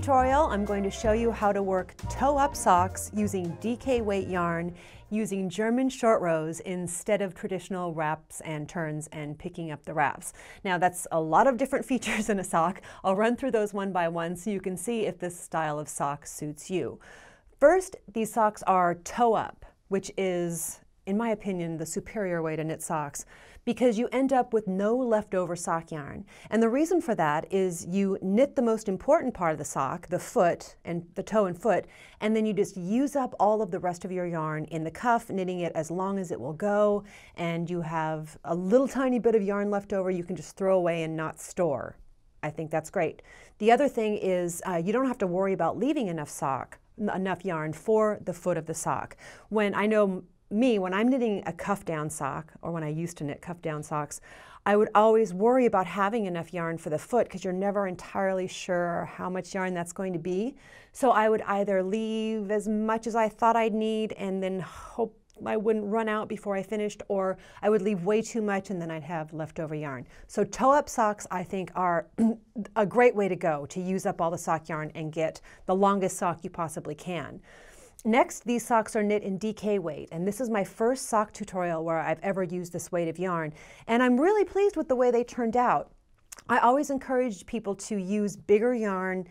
tutorial, I'm going to show you how to work toe-up socks using DK weight yarn using German short rows instead of traditional wraps and turns and picking up the wraps. Now that's a lot of different features in a sock. I'll run through those one by one so you can see if this style of sock suits you. First, these socks are toe-up, which is, in my opinion, the superior way to knit socks because you end up with no leftover sock yarn. And the reason for that is you knit the most important part of the sock, the foot and the toe and foot, and then you just use up all of the rest of your yarn in the cuff, knitting it as long as it will go, and you have a little tiny bit of yarn left over you can just throw away and not store. I think that's great. The other thing is uh, you don't have to worry about leaving enough sock, enough yarn for the foot of the sock. When I know me, when I'm knitting a cuff down sock, or when I used to knit cuff down socks, I would always worry about having enough yarn for the foot because you're never entirely sure how much yarn that's going to be. So I would either leave as much as I thought I'd need and then hope I wouldn't run out before I finished, or I would leave way too much and then I'd have leftover yarn. So toe-up socks, I think, are a great way to go to use up all the sock yarn and get the longest sock you possibly can. Next, these socks are knit in DK weight, and this is my first sock tutorial where I've ever used this weight of yarn, and I'm really pleased with the way they turned out. I always encourage people to use bigger yarn,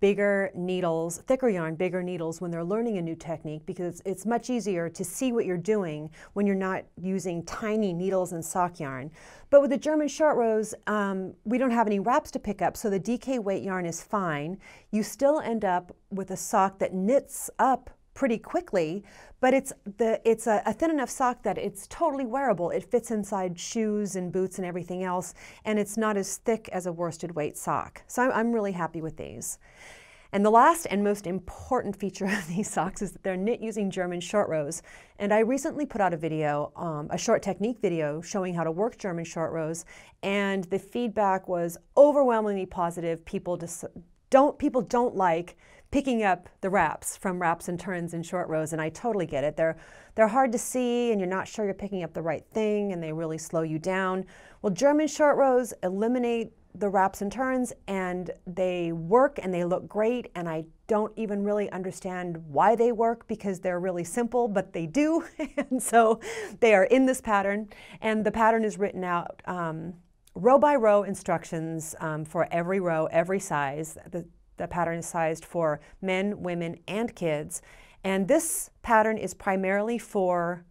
bigger needles, thicker yarn, bigger needles when they're learning a new technique because it's much easier to see what you're doing when you're not using tiny needles and sock yarn. But with the German short rows, um, we don't have any wraps to pick up, so the DK weight yarn is fine. You still end up with a sock that knits up pretty quickly, but it's the it's a, a, thin enough sock that it's totally wearable. It fits inside shoes and boots and everything else, and it's not as thick as a worsted weight sock. So I'm, I'm really happy with these. And the last and most important feature of these socks is that they're knit using German short rows. And I recently put out a video, um, a short technique video, showing how to work German short rows, and the feedback was overwhelmingly positive. People just don't people don't like picking up the wraps from wraps and turns and short rows, and I totally get it. They're, they're hard to see, and you're not sure you're picking up the right thing, and they really slow you down. Well, German short rows eliminate the wraps and turns, and they work and they look great, and I don't even really understand why they work because they're really simple, but they do. and so they are in this pattern, and the pattern is written out um, row by row instructions um, for every row, every size. The, the pattern is sized for men, women, and kids. And this pattern is primarily for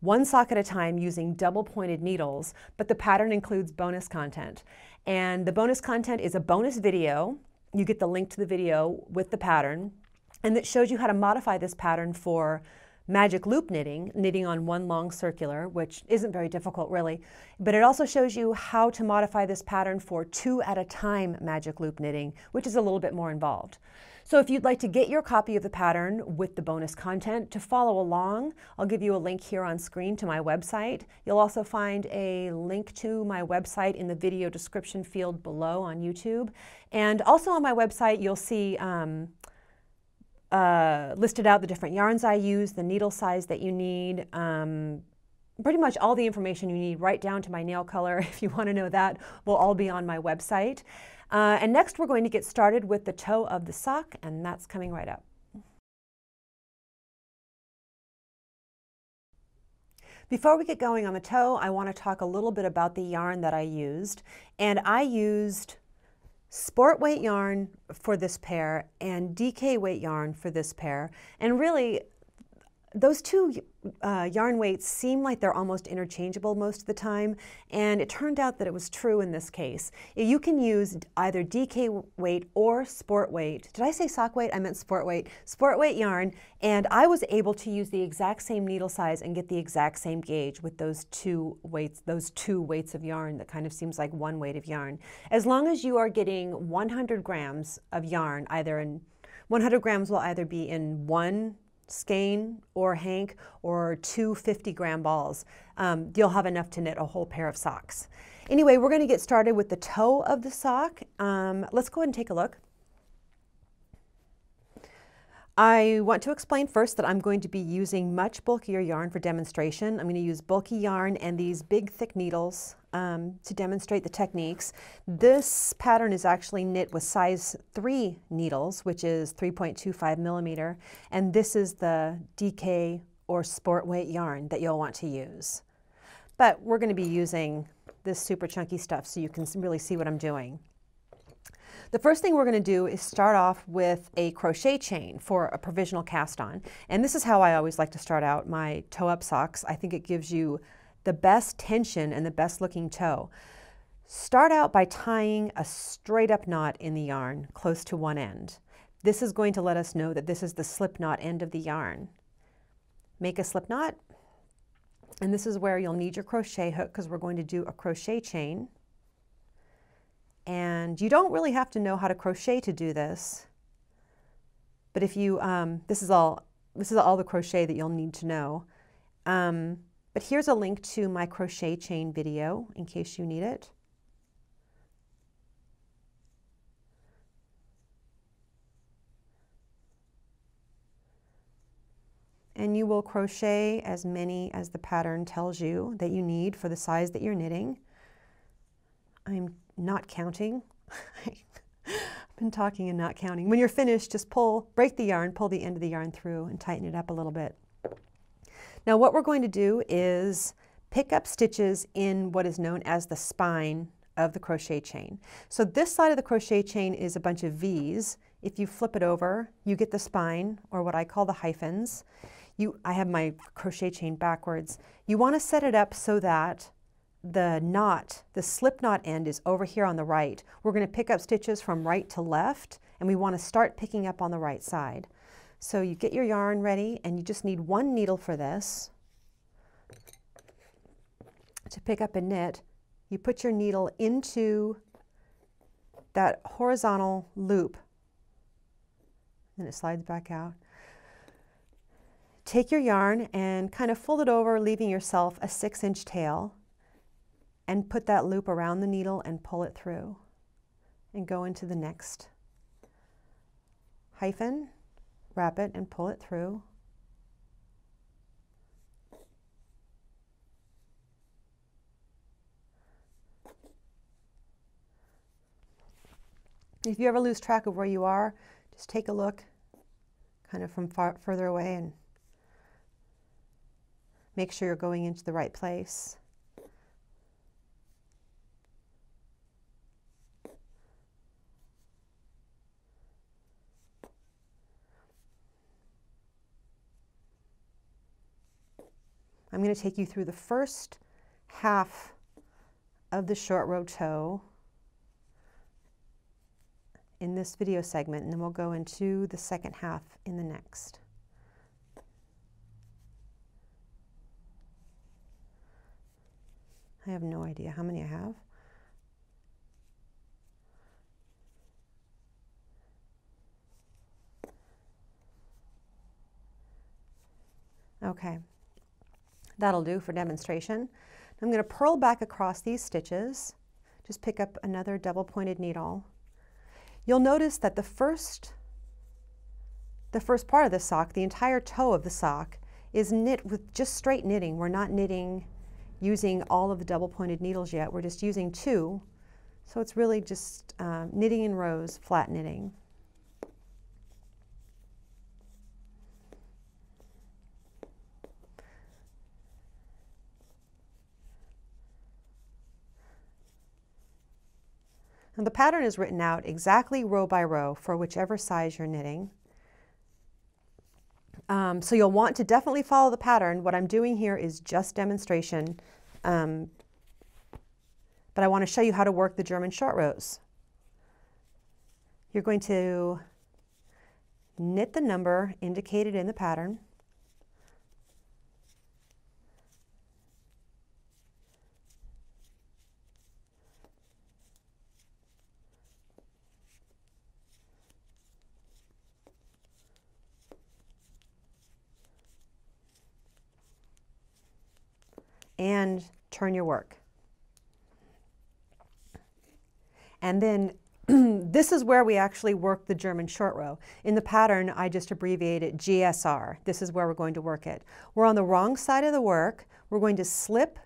one sock at a time using double pointed needles, but the pattern includes bonus content. And the bonus content is a bonus video. You get the link to the video with the pattern, and it shows you how to modify this pattern for magic loop knitting, knitting on one long circular, which isn't very difficult really, but it also shows you how to modify this pattern for two at a time magic loop knitting, which is a little bit more involved. So if you'd like to get your copy of the pattern with the bonus content to follow along, I'll give you a link here on screen to my website. You'll also find a link to my website in the video description field below on YouTube. And also on my website, you'll see um, uh, listed out the different yarns I use, the needle size that you need, um, pretty much all the information you need, right down to my nail color, if you want to know that, will all be on my website. Uh, and next we're going to get started with the toe of the sock, and that's coming right up. Before we get going on the toe, I want to talk a little bit about the yarn that I used. And I used sport weight yarn for this pair and DK weight yarn for this pair. And really, those two uh, yarn weights seem like they're almost interchangeable most of the time, and it turned out that it was true in this case. You can use either DK weight or sport weight. Did I say sock weight? I meant sport weight. Sport weight yarn, and I was able to use the exact same needle size and get the exact same gauge with those two weights, those two weights of yarn that kind of seems like one weight of yarn. As long as you are getting 100 grams of yarn, either in 100 grams will either be in one skein or hank or two 50 gram balls. Um, you'll have enough to knit a whole pair of socks. Anyway, we're going to get started with the toe of the sock. Um, let's go ahead and take a look. I want to explain first that I'm going to be using much bulkier yarn for demonstration. I'm going to use bulky yarn and these big thick needles um, to demonstrate the techniques. This pattern is actually knit with size 3 needles, which is 3.25 millimeter, and this is the DK or sport weight yarn that you'll want to use. But we're going to be using this super chunky stuff so you can really see what I'm doing. The first thing we're going to do is start off with a crochet chain for a provisional cast on. And this is how I always like to start out my toe up socks. I think it gives you the best tension and the best looking toe. Start out by tying a straight up knot in the yarn close to one end. This is going to let us know that this is the slip knot end of the yarn. Make a slip knot, and this is where you'll need your crochet hook because we're going to do a crochet chain. And you don't really have to know how to crochet to do this. But if you, um, this is all, this is all the crochet that you'll need to know. Um, but here's a link to my crochet chain video in case you need it. And you will crochet as many as the pattern tells you that you need for the size that you're knitting. I'm not counting. I've been talking and not counting. When you're finished, just pull, break the yarn, pull the end of the yarn through and tighten it up a little bit. Now what we're going to do is pick up stitches in what is known as the spine of the crochet chain. So this side of the crochet chain is a bunch of V's. If you flip it over, you get the spine, or what I call the hyphens. You, I have my crochet chain backwards. You want to set it up so that the knot, the slip knot end is over here on the right. We're going to pick up stitches from right to left and we want to start picking up on the right side. So you get your yarn ready and you just need one needle for this. To pick up a knit, you put your needle into that horizontal loop and it slides back out. Take your yarn and kind of fold it over, leaving yourself a six inch tail and put that loop around the needle and pull it through and go into the next hyphen, wrap it and pull it through. If you ever lose track of where you are, just take a look kind of from far further away and make sure you're going into the right place. I'm going to take you through the first half of the short row toe in this video segment, and then we'll go into the second half in the next. I have no idea how many I have. Okay. That'll do for demonstration. I'm going to purl back across these stitches. Just pick up another double pointed needle. You'll notice that the first, the first part of the sock, the entire toe of the sock, is knit with just straight knitting. We're not knitting using all of the double pointed needles yet. We're just using two. So it's really just uh, knitting in rows, flat knitting. And the pattern is written out exactly row by row for whichever size you're knitting. Um, so you'll want to definitely follow the pattern. What I'm doing here is just demonstration, um, but I want to show you how to work the German short rows. You're going to knit the number indicated in the pattern. And turn your work. And then this is where we actually work the German short row. In the pattern, I just abbreviate it GSR. This is where we're going to work it. We're on the wrong side of the work. We're going to slip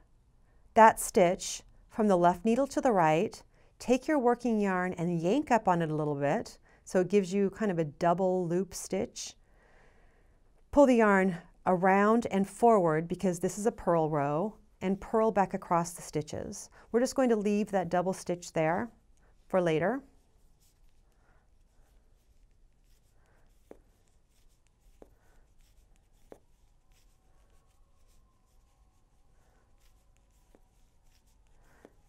that stitch from the left needle to the right, take your working yarn and yank up on it a little bit, so it gives you kind of a double loop stitch. Pull the yarn around and forward because this is a purl row, and purl back across the stitches. We're just going to leave that double stitch there for later.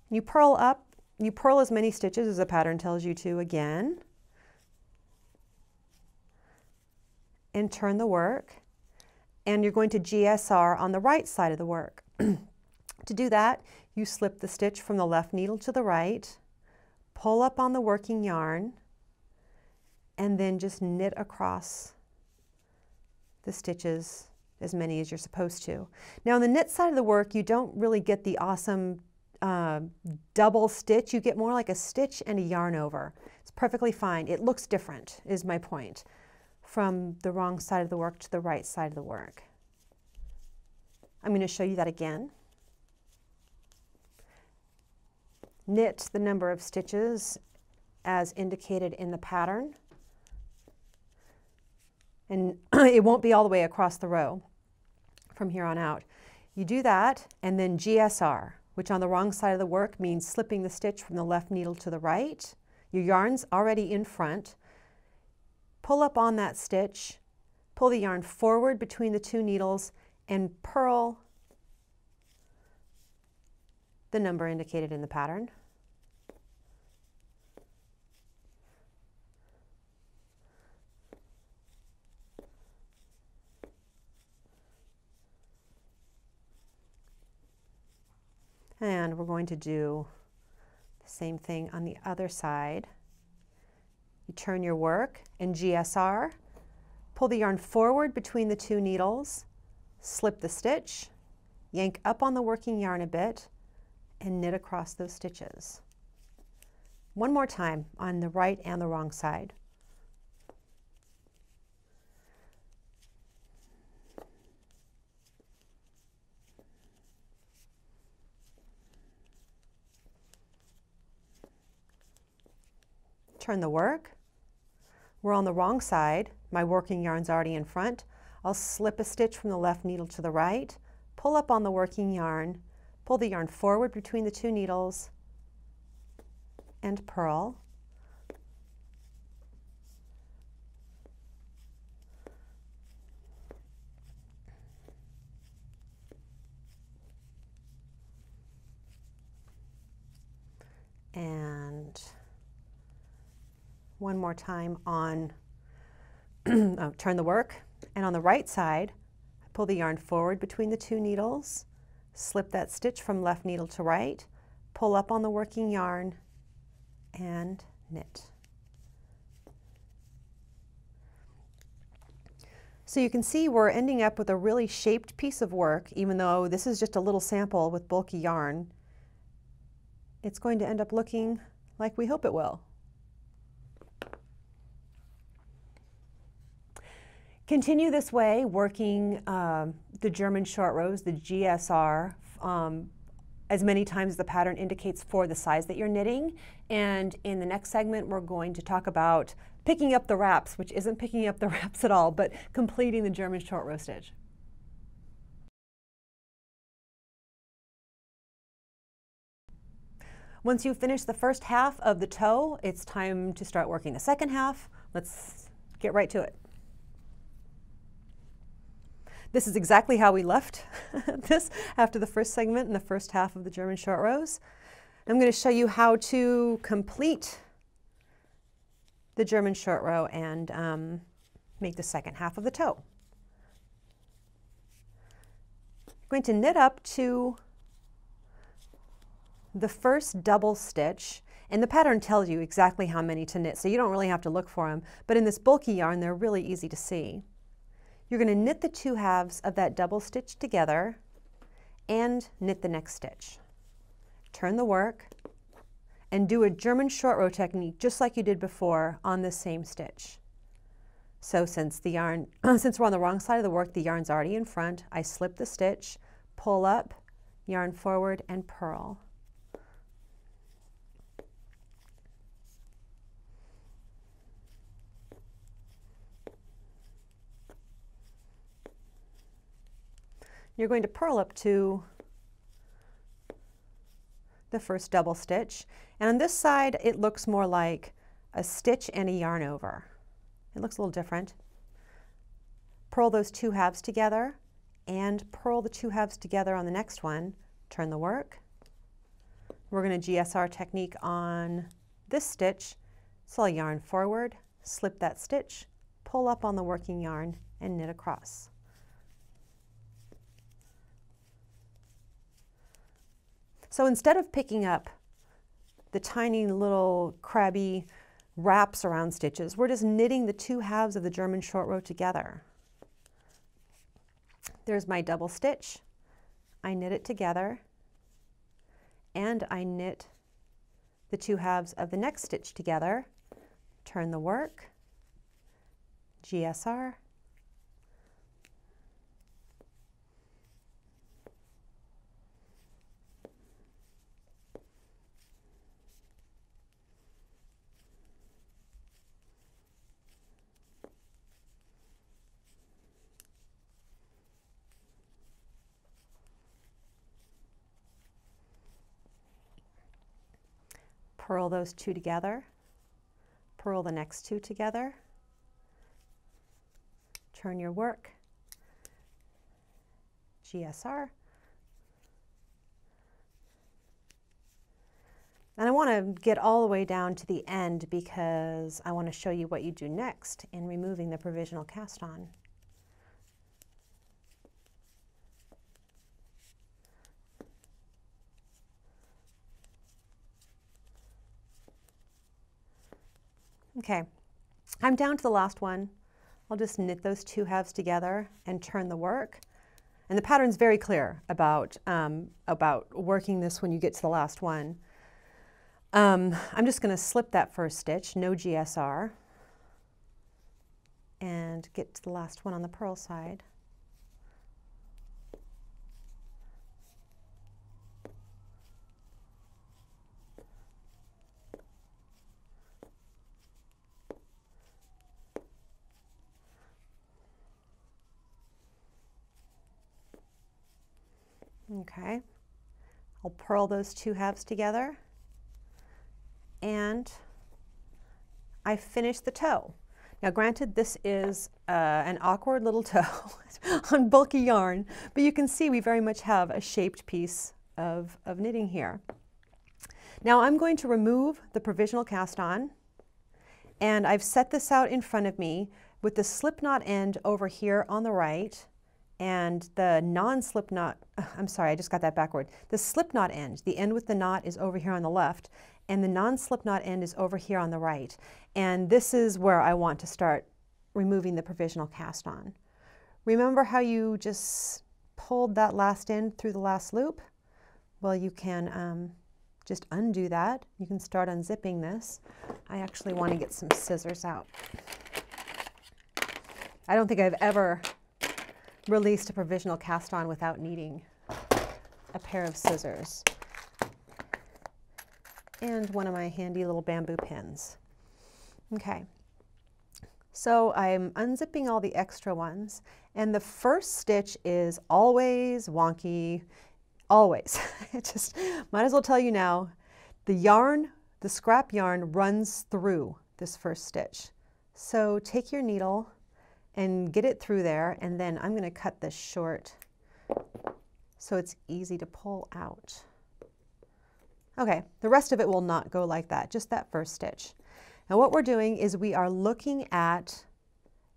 You purl up, you purl as many stitches as the pattern tells you to again. And turn the work. And you're going to GSR on the right side of the work. to do that, you slip the stitch from the left needle to the right, pull up on the working yarn, and then just knit across the stitches as many as you're supposed to. Now on the knit side of the work, you don't really get the awesome uh, double stitch. You get more like a stitch and a yarn over. It's perfectly fine. It looks different, is my point, from the wrong side of the work to the right side of the work. I'm going to show you that again. Knit the number of stitches as indicated in the pattern. And it won't be all the way across the row from here on out. You do that and then GSR, which on the wrong side of the work means slipping the stitch from the left needle to the right. Your yarn's already in front. Pull up on that stitch, pull the yarn forward between the two needles and purl the number indicated in the pattern. And we're going to do the same thing on the other side. You turn your work in GSR, pull the yarn forward between the two needles, slip the stitch, yank up on the working yarn a bit, and knit across those stitches. One more time on the right and the wrong side. Turn the work. We're on the wrong side. My working yarn's already in front. I'll slip a stitch from the left needle to the right, pull up on the working yarn, pull the yarn forward between the two needles, and purl. And one more time on oh, turn the work. And on the right side, I pull the yarn forward between the two needles, slip that stitch from left needle to right, pull up on the working yarn, and knit. So you can see we're ending up with a really shaped piece of work, even though this is just a little sample with bulky yarn. It's going to end up looking like we hope it will. Continue this way, working um, the German short rows, the GSR, um, as many times as the pattern indicates for the size that you're knitting. And in the next segment, we're going to talk about picking up the wraps, which isn't picking up the wraps at all, but completing the German short row stitch. Once you finish the first half of the toe, it's time to start working the second half. Let's get right to it. This is exactly how we left this after the first segment in the first half of the German short rows. I'm going to show you how to complete the German short row and um, make the second half of the toe. I'm going to knit up to the first double stitch and the pattern tells you exactly how many to knit, so you don't really have to look for them. But in this bulky yarn, they're really easy to see. You're going to knit the two halves of that double stitch together and knit the next stitch. Turn the work and do a German short row technique just like you did before on the same stitch. So since the yarn, since we're on the wrong side of the work, the yarn's already in front, I slip the stitch, pull up, yarn forward, and purl. You're going to purl up to the first double stitch. And on this side, it looks more like a stitch and a yarn over. It looks a little different. Purl those two halves together and purl the two halves together on the next one. Turn the work. We're going to GSR technique on this stitch. So I'll yarn forward, slip that stitch, pull up on the working yarn, and knit across. So instead of picking up the tiny little crabby wraps around stitches, we're just knitting the two halves of the German short row together. There's my double stitch. I knit it together and I knit the two halves of the next stitch together, turn the work, GSR, purl those two together, purl the next two together, turn your work, GSR, And I want to get all the way down to the end because I want to show you what you do next in removing the provisional cast on. Okay, I'm down to the last one. I'll just knit those two halves together and turn the work. And the pattern's very clear about, um, about working this when you get to the last one. Um, I'm just going to slip that first stitch, no GSR, and get to the last one on the purl side. Okay, I'll purl those two halves together and I finish the toe. Now granted this is uh, an awkward little toe on bulky yarn, but you can see we very much have a shaped piece of, of knitting here. Now I'm going to remove the provisional cast on and I've set this out in front of me with the slip knot end over here on the right and the non-slip knot, I'm sorry, I just got that backward. The slip knot end, the end with the knot is over here on the left, and the non-slip knot end is over here on the right. And this is where I want to start removing the provisional cast on. Remember how you just pulled that last end through the last loop? Well, you can um, just undo that. You can start unzipping this. I actually want to get some scissors out. I don't think I've ever released a provisional cast on without needing a pair of scissors and one of my handy little bamboo pins. Okay, so I'm unzipping all the extra ones and the first stitch is always wonky, always. It just might as well tell you now, the yarn, the scrap yarn runs through this first stitch. So take your needle and get it through there. And then I'm going to cut this short so it's easy to pull out. Okay, the rest of it will not go like that, just that first stitch. Now what we're doing is we are looking at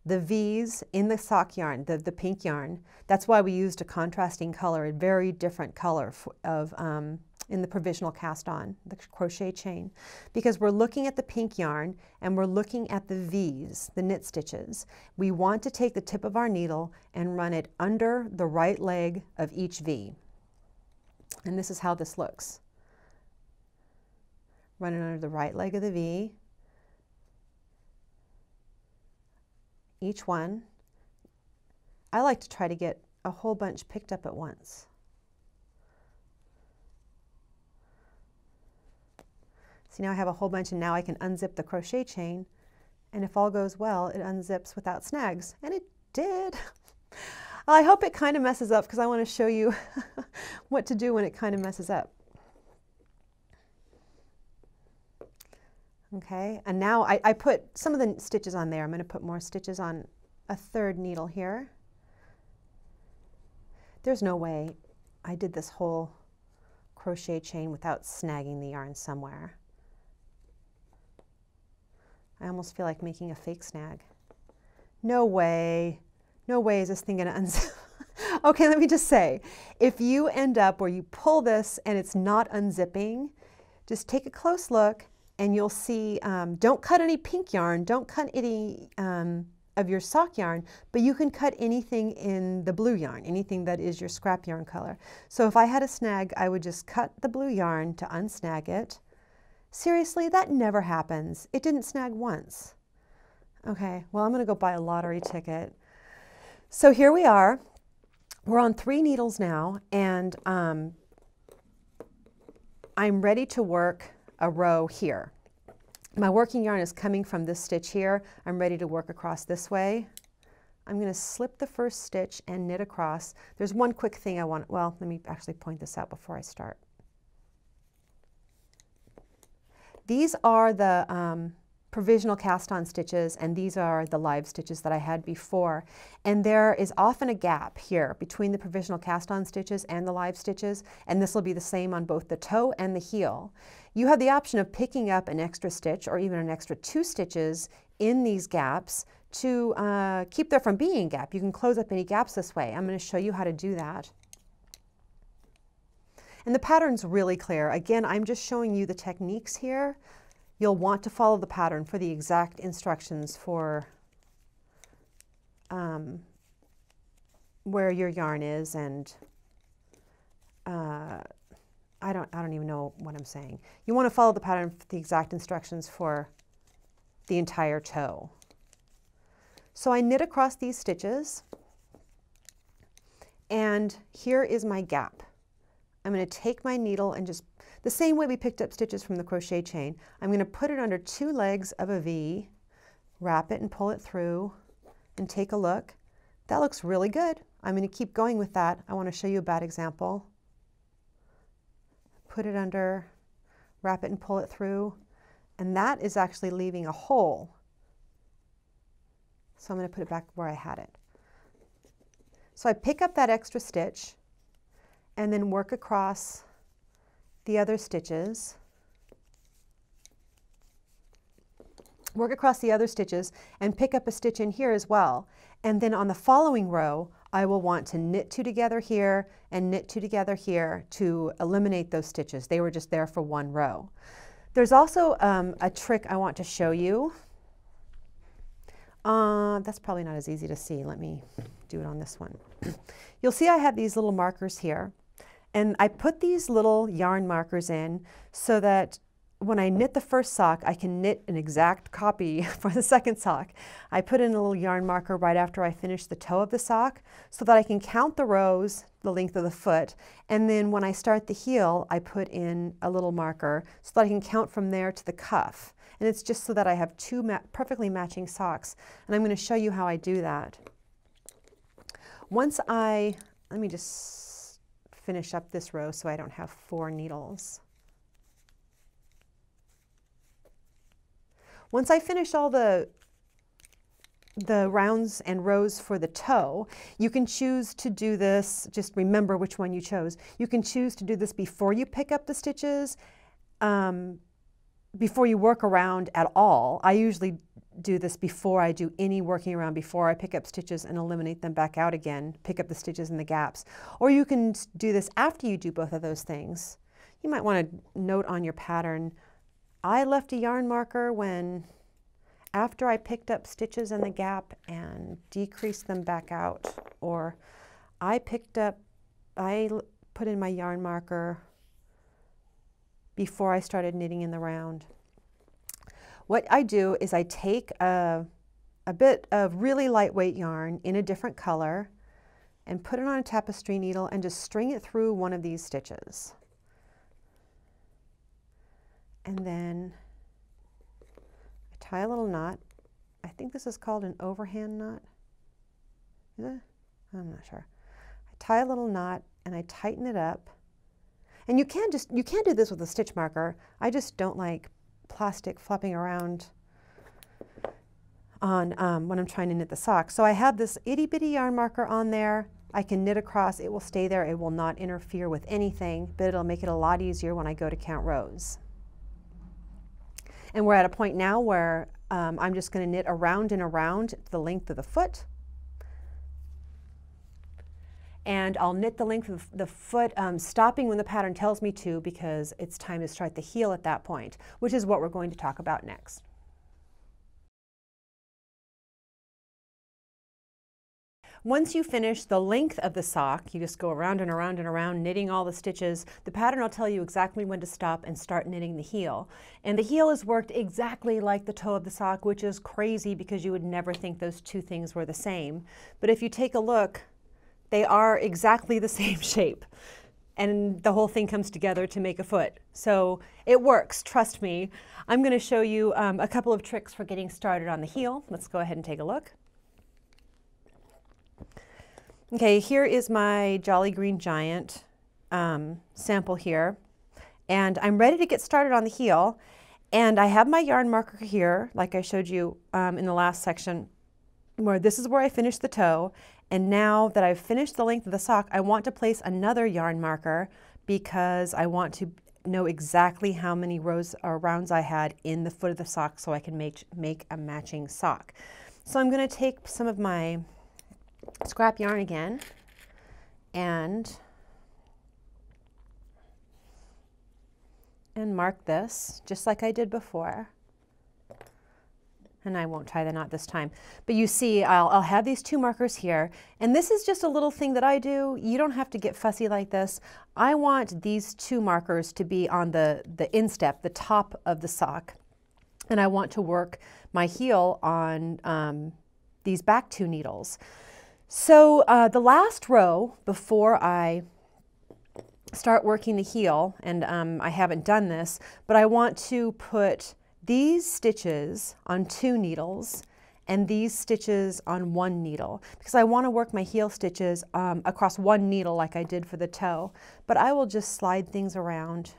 the V's in the sock yarn, the, the pink yarn. That's why we used a contrasting color, a very different color of um, in the provisional cast on, the crochet chain, because we're looking at the pink yarn and we're looking at the V's, the knit stitches. We want to take the tip of our needle and run it under the right leg of each V. And this is how this looks. run it under the right leg of the V, each one. I like to try to get a whole bunch picked up at once. See now I have a whole bunch and now I can unzip the crochet chain and if all goes well it unzips without snags and it did. I hope it kind of messes up because I want to show you what to do when it kind of messes up. Okay, and now I, I put some of the stitches on there. I'm going to put more stitches on a third needle here. There's no way I did this whole crochet chain without snagging the yarn somewhere. I almost feel like making a fake snag. No way. No way is this thing to unzip. okay, let me just say, if you end up where you pull this and it's not unzipping, just take a close look and you'll see, um, don't cut any pink yarn, don't cut any um, of your sock yarn, but you can cut anything in the blue yarn, anything that is your scrap yarn color. So if I had a snag, I would just cut the blue yarn to unsnag it. Seriously, that never happens. It didn't snag once. Okay, well, I'm going to go buy a lottery ticket. So here we are. We're on three needles now, and um, I'm ready to work a row here. My working yarn is coming from this stitch here. I'm ready to work across this way. I'm going to slip the first stitch and knit across. There's one quick thing I want, well, let me actually point this out before I start. These are the um, provisional cast on stitches and these are the live stitches that I had before and there is often a gap here between the provisional cast on stitches and the live stitches and this will be the same on both the toe and the heel. You have the option of picking up an extra stitch or even an extra two stitches in these gaps to uh, keep there from being gap. You can close up any gaps this way. I'm going to show you how to do that. And the pattern's really clear. Again, I'm just showing you the techniques here. You'll want to follow the pattern for the exact instructions for um, where your yarn is and uh, I don't, I don't even know what I'm saying. You want to follow the pattern for the exact instructions for the entire toe. So I knit across these stitches and here is my gap. I'm going to take my needle and just the same way we picked up stitches from the crochet chain, I'm going to put it under two legs of a V, wrap it and pull it through, and take a look. That looks really good. I'm going to keep going with that. I want to show you a bad example. Put it under, wrap it and pull it through, and that is actually leaving a hole. So I'm going to put it back where I had it. So I pick up that extra stitch and then work across the other stitches. Work across the other stitches and pick up a stitch in here as well. And then on the following row, I will want to knit two together here and knit two together here to eliminate those stitches. They were just there for one row. There's also um, a trick I want to show you. Uh, that's probably not as easy to see. Let me do it on this one. You'll see I have these little markers here. And I put these little yarn markers in so that when I knit the first sock, I can knit an exact copy for the second sock. I put in a little yarn marker right after I finish the toe of the sock so that I can count the rows, the length of the foot, and then when I start the heel, I put in a little marker so that I can count from there to the cuff. And it's just so that I have two ma perfectly matching socks. And I'm going to show you how I do that. Once I, let me just finish up this row so I don't have four needles. Once I finish all the the rounds and rows for the toe, you can choose to do this, just remember which one you chose. You can choose to do this before you pick up the stitches, um, before you work around at all. I usually do this before I do any working around, before I pick up stitches and eliminate them back out again, pick up the stitches and the gaps. Or you can do this after you do both of those things. You might want to note on your pattern, I left a yarn marker when after I picked up stitches in the gap and decreased them back out, or I picked up, I put in my yarn marker before I started knitting in the round. What I do is I take a, a bit of really lightweight yarn in a different color and put it on a tapestry needle and just string it through one of these stitches. And then I tie a little knot. I think this is called an overhand knot. Is it? I'm not sure. I tie a little knot and I tighten it up. And you can just, you can do this with a stitch marker. I just don't like plastic flopping around on um, when I'm trying to knit the sock. So I have this itty bitty yarn marker on there. I can knit across, it will stay there, it will not interfere with anything, but it'll make it a lot easier when I go to count rows. And we're at a point now where um, I'm just going to knit around and around the length of the foot and I'll knit the length of the foot, um, stopping when the pattern tells me to because it's time to start the heel at that point, which is what we're going to talk about next. Once you finish the length of the sock, you just go around and around and around knitting all the stitches. The pattern will tell you exactly when to stop and start knitting the heel. And the heel is worked exactly like the toe of the sock, which is crazy because you would never think those two things were the same. But if you take a look, they are exactly the same shape. And the whole thing comes together to make a foot. So it works, trust me. I'm going to show you um, a couple of tricks for getting started on the heel. Let's go ahead and take a look. Okay, here is my Jolly Green Giant um, sample here. And I'm ready to get started on the heel. And I have my yarn marker here, like I showed you um, in the last section, where this is where I finished the toe. And now that I've finished the length of the sock, I want to place another yarn marker because I want to know exactly how many rows or rounds I had in the foot of the sock so I can make, make a matching sock. So I'm going to take some of my scrap yarn again and and mark this just like I did before and I won't tie the knot this time. But you see, I'll, I'll, have these two markers here, and this is just a little thing that I do. You don't have to get fussy like this. I want these two markers to be on the, the instep, the top of the sock, and I want to work my heel on um, these back two needles. So uh, the last row before I start working the heel, and um, I haven't done this, but I want to put these stitches on two needles and these stitches on one needle because I want to work my heel stitches um, across one needle like I did for the toe. But I will just slide things around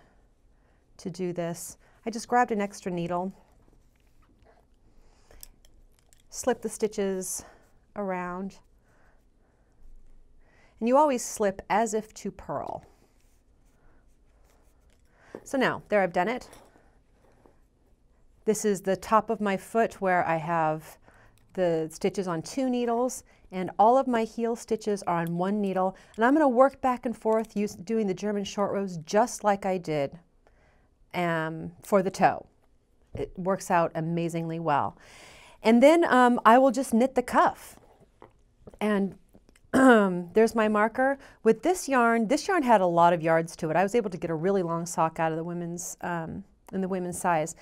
to do this. I just grabbed an extra needle, slip the stitches around, and you always slip as if to purl. So now, there I've done it. This is the top of my foot where I have the stitches on two needles and all of my heel stitches are on one needle and I'm going to work back and forth use, doing the German short rows just like I did um, for the toe. It works out amazingly well. And then um, I will just knit the cuff. And there's my marker. With this yarn, this yarn had a lot of yards to it. I was able to get a really long sock out of the women's, um, in the women's size.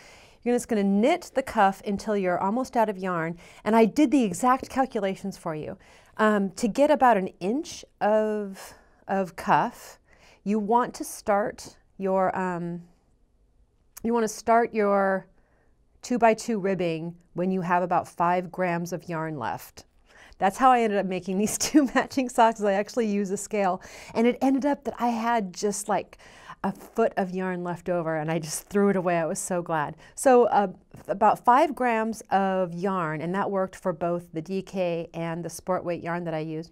You're just going to knit the cuff until you're almost out of yarn. And I did the exact calculations for you. Um, to get about an inch of, of cuff, you want to start your, um, you want to start your two by two ribbing when you have about five grams of yarn left. That's how I ended up making these two matching socks. I actually used a scale and it ended up that I had just like a foot of yarn left over and I just threw it away. I was so glad. So uh, about five grams of yarn and that worked for both the DK and the sport weight yarn that I used.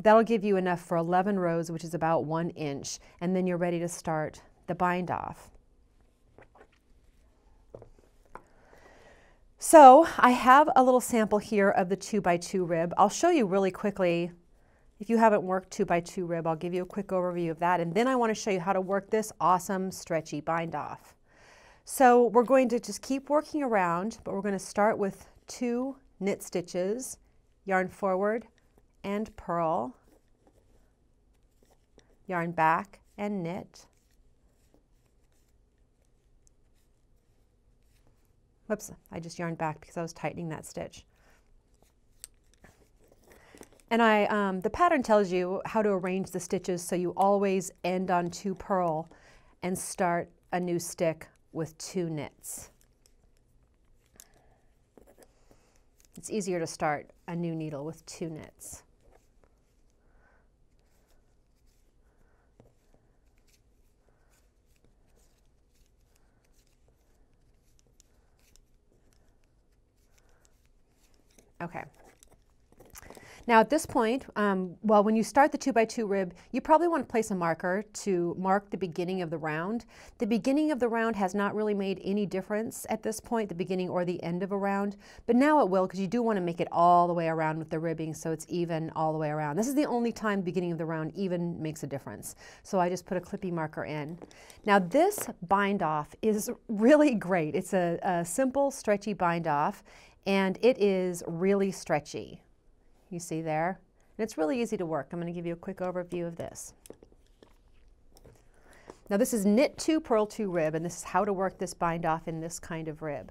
That'll give you enough for 11 rows, which is about one inch, and then you're ready to start the bind off. So I have a little sample here of the 2 by 2 rib. I'll show you really quickly if you haven't worked two by two rib, I'll give you a quick overview of that. And then I want to show you how to work this awesome stretchy bind off. So we're going to just keep working around, but we're going to start with two knit stitches, yarn forward and purl, yarn back and knit, Whoops, I just yarned back because I was tightening that stitch. And I, um, the pattern tells you how to arrange the stitches so you always end on two purl and start a new stick with two knits. It's easier to start a new needle with two knits. Okay. Now at this point, um, well, when you start the two by two rib, you probably want to place a marker to mark the beginning of the round. The beginning of the round has not really made any difference at this point, the beginning or the end of a round, but now it will because you do want to make it all the way around with the ribbing so it's even all the way around. This is the only time the beginning of the round even makes a difference. So I just put a clippy marker in. Now this bind off is really great. It's a, a simple stretchy bind off and it is really stretchy you see there. And it's really easy to work. I'm going to give you a quick overview of this. Now this is knit 2, purl 2 rib, and this is how to work this bind off in this kind of rib.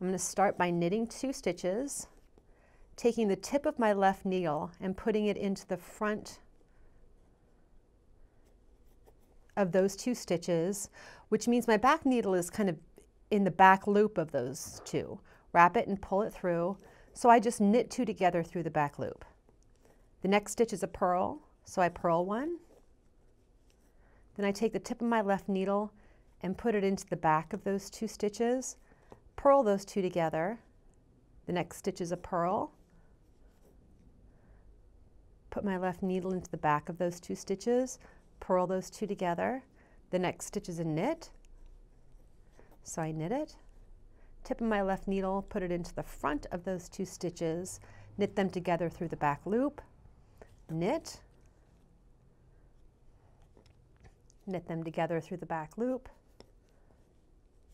I'm going to start by knitting two stitches, taking the tip of my left needle and putting it into the front of those two stitches, which means my back needle is kind of in the back loop of those two. Wrap it and pull it through. So I just knit two together through the back loop. The next stitch is a purl, so I purl one. Then I take the tip of my left needle and put it into the back of those two stitches, purl those two together. The next stitch is a purl. Put my left needle into the back of those two stitches, purl those two together. The next stitch is a knit, so I knit it tip of my left needle, put it into the front of those two stitches, knit them together through the back loop, knit, knit them together through the back loop,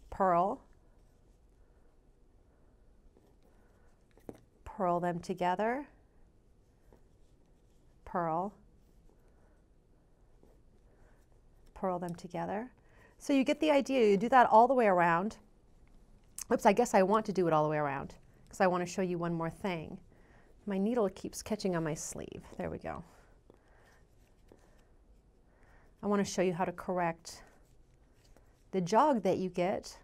purl, purl them together, purl, purl them together. So you get the idea, you do that all the way around. Oops, I guess I want to do it all the way around because I want to show you one more thing. My needle keeps catching on my sleeve. There we go. I want to show you how to correct the jog that you get.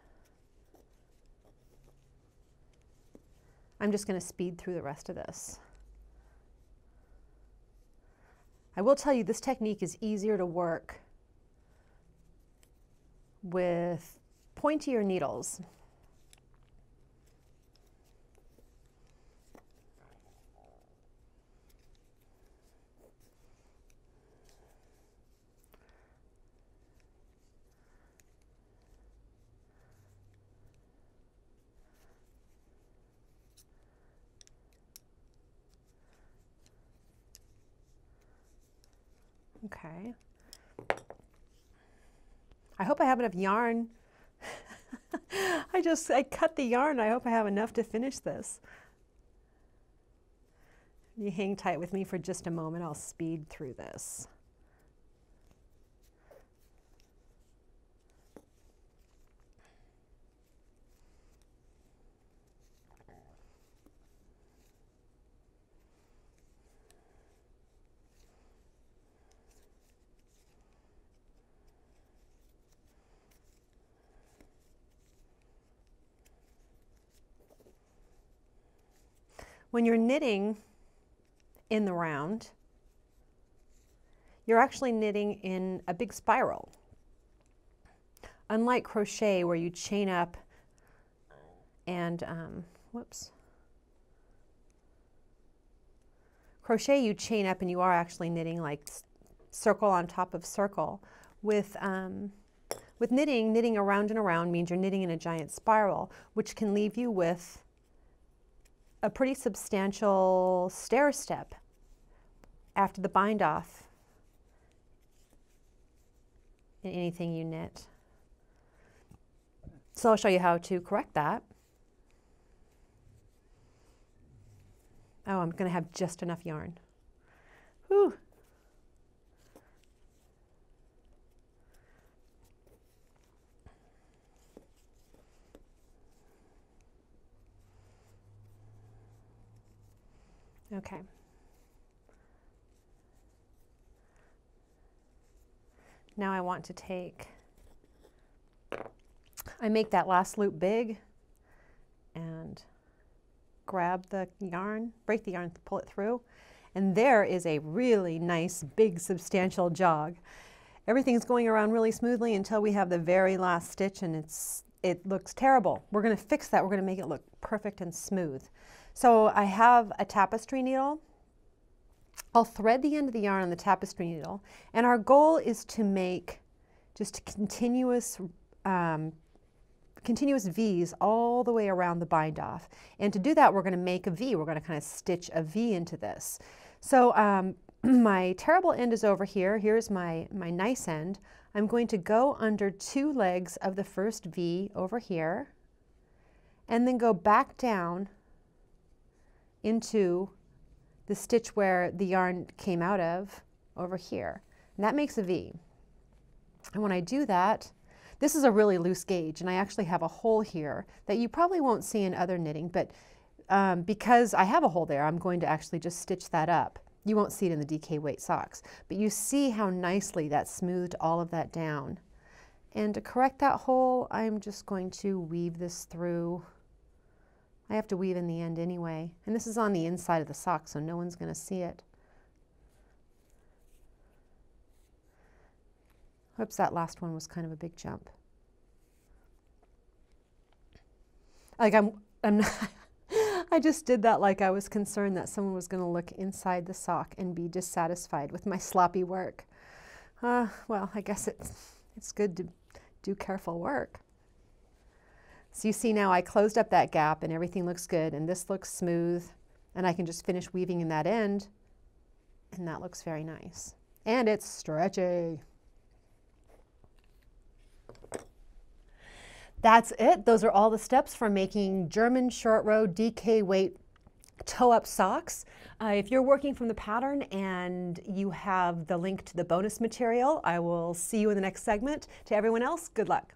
I'm just going to speed through the rest of this. I will tell you this technique is easier to work with pointier needles. Okay. I hope I have enough yarn. I just, I cut the yarn. I hope I have enough to finish this. You hang tight with me for just a moment. I'll speed through this. When you're knitting in the round, you're actually knitting in a big spiral. Unlike crochet where you chain up and, um, whoops. Crochet you chain up and you are actually knitting like circle on top of circle. With, um, with knitting, knitting around and around means you're knitting in a giant spiral, which can leave you with a pretty substantial stair step after the bind off in anything you knit. So I'll show you how to correct that. Oh, I'm going to have just enough yarn. Whew. Okay. Now I want to take, I make that last loop big and grab the yarn, break the yarn, pull it through, and there is a really nice, big, substantial jog. Everything's going around really smoothly until we have the very last stitch and it's it looks terrible. We're going to fix that. We're going to make it look perfect and smooth. So I have a tapestry needle I'll thread the end of the yarn on the tapestry needle, and our goal is to make just continuous um, continuous V's all the way around the bind off. And to do that, we're going to make a V. We're going to kind of stitch a V into this. So um, my terrible end is over here. Here's my, my nice end. I'm going to go under two legs of the first V over here, and then go back down into the stitch where the yarn came out of over here. And that makes a V. And when I do that, this is a really loose gauge and I actually have a hole here that you probably won't see in other knitting, but um, because I have a hole there, I'm going to actually just stitch that up. You won't see it in the DK weight socks, but you see how nicely that smoothed all of that down. And to correct that hole, I'm just going to weave this through I have to weave in the end anyway. And this is on the inside of the sock, so no one's going to see it. Oops, that last one was kind of a big jump. Like I'm, I'm not, I just did that like I was concerned that someone was going to look inside the sock and be dissatisfied with my sloppy work. Uh, well, I guess it's, it's good to do careful work. So you see now I closed up that gap and everything looks good and this looks smooth and I can just finish weaving in that end and that looks very nice. And it's stretchy. That's it. Those are all the steps for making German short row DK weight toe up socks. Uh, if you're working from the pattern and you have the link to the bonus material, I will see you in the next segment. To everyone else, good luck.